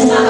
Senhor.